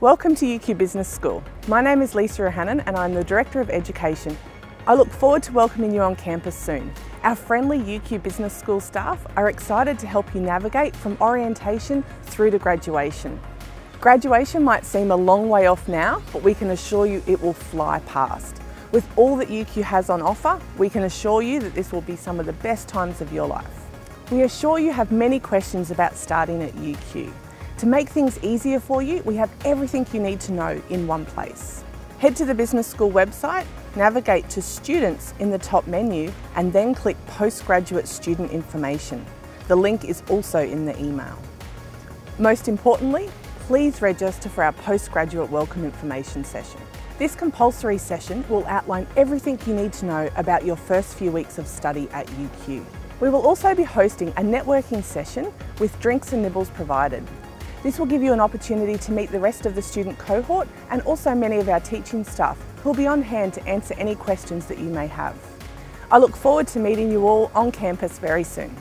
Welcome to UQ Business School. My name is Lisa Ruhanen and I'm the Director of Education. I look forward to welcoming you on campus soon. Our friendly UQ Business School staff are excited to help you navigate from orientation through to graduation. Graduation might seem a long way off now, but we can assure you it will fly past. With all that UQ has on offer, we can assure you that this will be some of the best times of your life. We are sure you have many questions about starting at UQ. To make things easier for you, we have everything you need to know in one place. Head to the Business School website, navigate to Students in the top menu, and then click Postgraduate Student Information. The link is also in the email. Most importantly, please register for our postgraduate welcome information session. This compulsory session will outline everything you need to know about your first few weeks of study at UQ. We will also be hosting a networking session with drinks and nibbles provided. This will give you an opportunity to meet the rest of the student cohort and also many of our teaching staff who will be on hand to answer any questions that you may have. I look forward to meeting you all on campus very soon.